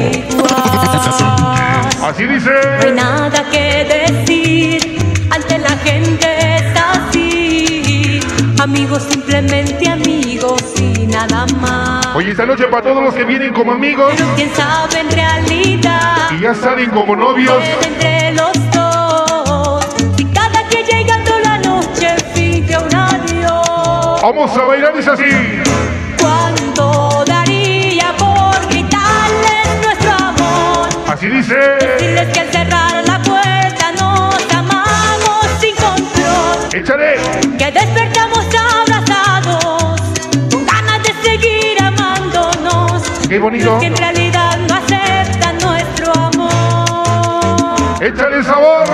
igual. Así No hay dice. nada que decir, ante la gente es así. Amigos, simplemente amigos y nada más. Oye, esta noche para todos los que vienen como amigos Pero quién sabe en realidad. y ya salen como novios. Entre los dos. Si cada que llegando la noche un adiós. Vamos a bailar, dice así. Así dice. Decirles que al cerrar la puerta nos amamos sin control. Échale. Que despertamos abrazados con ganas de seguir amándonos. Qué bonito. Que en realidad no aceptan nuestro amor. Échale sabor.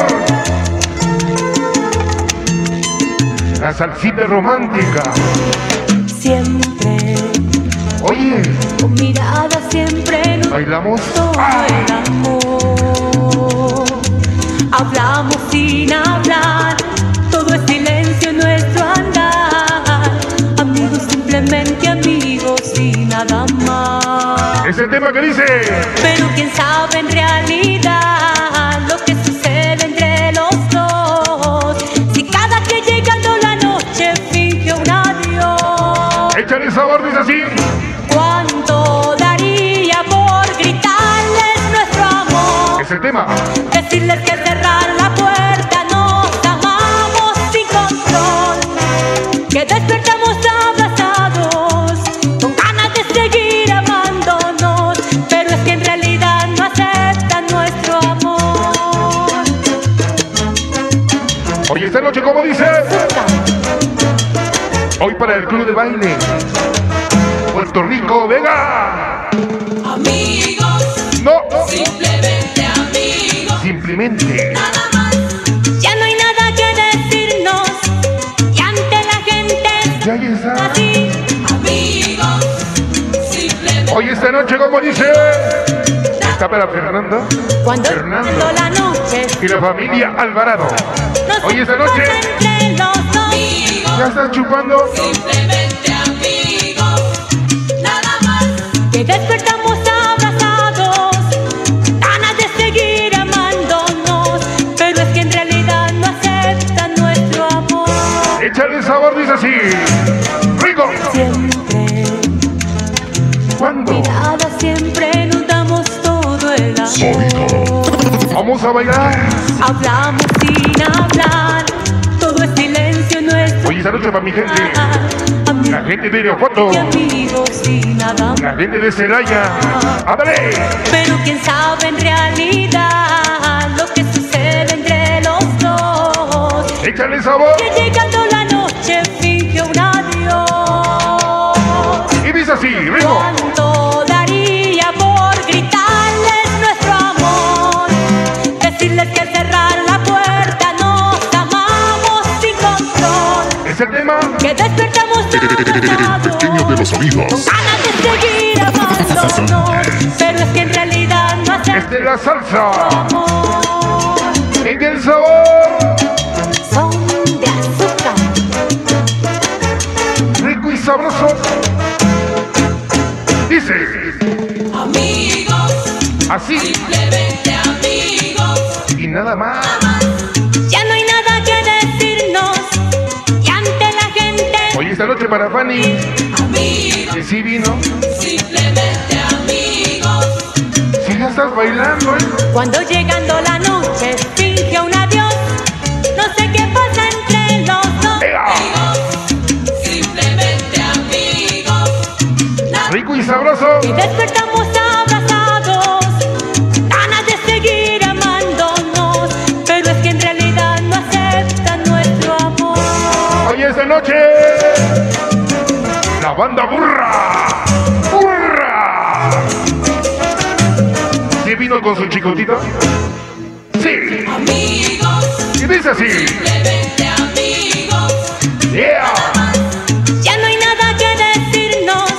La salsita romántica. Siempre Oye, con mirada siempre nos bailamos. Ah, el amor. Hablamos sin hablar, todo es silencio en nuestro andar. Amigos, simplemente amigos y nada más. es el tema que dice. Pero quién sabe en realidad adiós. Échale sabor, dice así. ¿Cuánto daría por gritarles nuestro amor? Es el tema. Decirles que cerrar la puerta nos amamos sin control. Que despertamos abrazados con ganas de seguir amándonos. Pero es que en realidad no aceptan nuestro amor. Oye, esta noche, ¿cómo dice? Hoy para el club de baile. Puerto Rico, venga. Amigos, No, simplemente amigos, simplemente. nada más. Ya no hay nada que decirnos. Y ante la gente Ya ahí está. así. Amigos, simplemente Hoy esta noche, ¿cómo dice? Está para Fernando Cuando Fernando. la noche. y la familia Alvarado. nos Hoy esta noche ya estás chupando. simplemente amigos, nada más. Que despertamos abrazados, ganas de seguir amándonos, pero es que en realidad no aceptan nuestro amor. Échale sabor, dice así. Rico. Siempre, ¿Cuándo? mirada siempre nos damos todo el amor. Vamos a bailar. Hablamos sin hablar, noche para mi gente. La gente de Irapuato. La gente de Celaya. ¡Ándale! Pero quién sabe en realidad lo que sucede entre los dos. Échale sabor. Que llegando la noche finge un adiós. Y dice así, Rico. Es el tema. Que despertamos abrazados. pequeño de los amigos. Ganas de seguir amándonos, pero es que en realidad no Es hacemos de la salsa. amor. En el sabor. Son de azúcar. Rico y sabroso. Dice Amigos, así simplemente amigos, y nada más. Esta noche para Fanny, amigos, que sí vino. simplemente amigos, Si ya estás bailando, ¿eh? cuando llegando la noche finge un adiós. No sé qué pasa entre los dos. ¡Ea! simplemente amigos, Rico y sabroso. Y banda burra. ¡Burra! ¿Sí vino con su chicotito? Sí. amigos, Y dice así. simplemente amigos, Yeah. Ya no hay nada que decirnos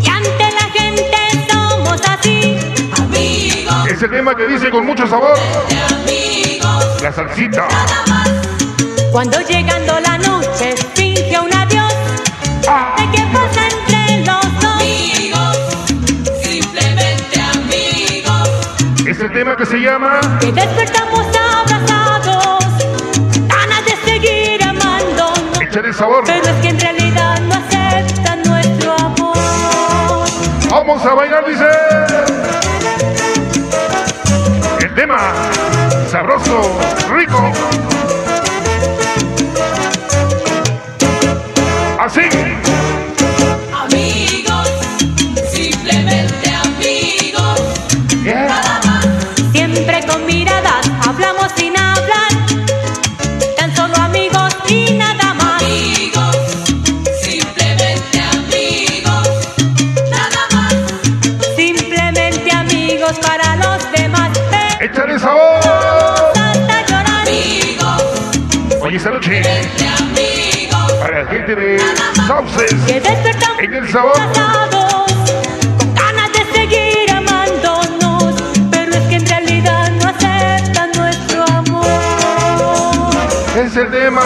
y ante la gente somos así. amigos, Ese tema que dice con mucho sabor. amigos, La salsita. Cuando llegando la noche tema que se llama Que despertamos abrazados, ganas de seguir amándonos. Echar el sabor. Pero es que en realidad no aceptan nuestro amor. Vamos a bailar, dice. El tema sabroso, rico. Amigos para los demás. El sabor. hasta llorar. Amigos, Oye, esta noche amigos. para la gente de Sauces. Que despertamos En el sabor. con ganas de seguir amándonos. Pero es que en realidad no aceptan nuestro amor. Es el tema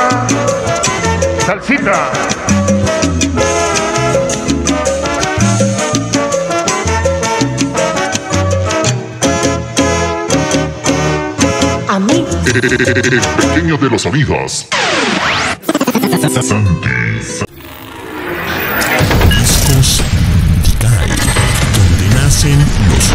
Salsita. El pequeño de los sonidos. Discos Sky, donde nacen los